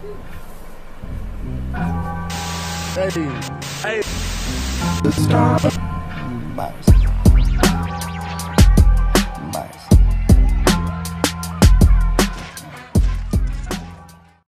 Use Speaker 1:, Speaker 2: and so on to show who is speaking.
Speaker 1: Hey. Hey.
Speaker 2: The star.